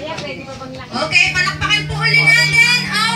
Okay, palakpakan po ulit natin ang